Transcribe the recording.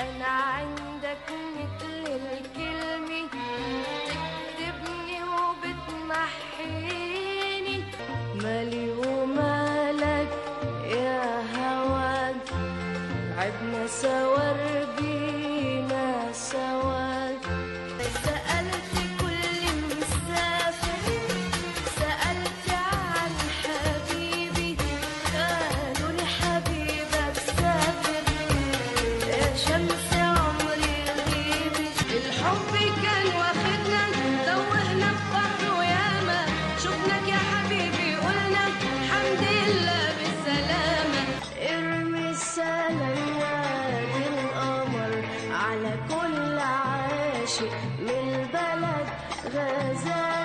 أنا عندك مثل الكلمة تكتبني وبتمحيني. مالي ومالك يا هواك عدنا سوا عاشق للبلد غزال.